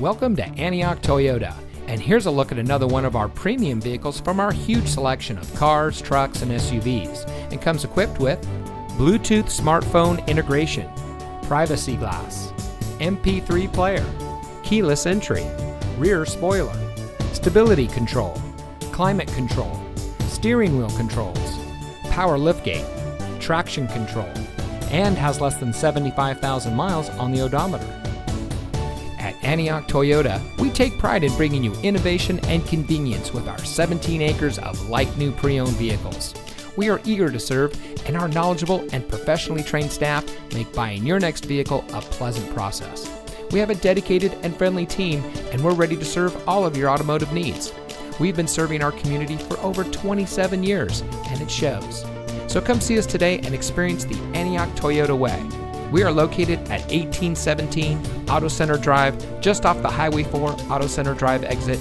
Welcome to Antioch Toyota, and here's a look at another one of our premium vehicles from our huge selection of cars, trucks, and SUVs, and comes equipped with Bluetooth smartphone integration, privacy glass, MP3 player, keyless entry, rear spoiler, stability control, climate control, steering wheel controls, power liftgate, traction control, and has less than 75,000 miles on the odometer. At Antioch Toyota, we take pride in bringing you innovation and convenience with our 17 acres of like new pre owned vehicles. We are eager to serve, and our knowledgeable and professionally trained staff make buying your next vehicle a pleasant process. We have a dedicated and friendly team, and we're ready to serve all of your automotive needs. We've been serving our community for over 27 years, and it shows. So come see us today and experience the Antioch Toyota way. We are located at 1817 Auto Center Drive, just off the Highway 4 Auto Center Drive exit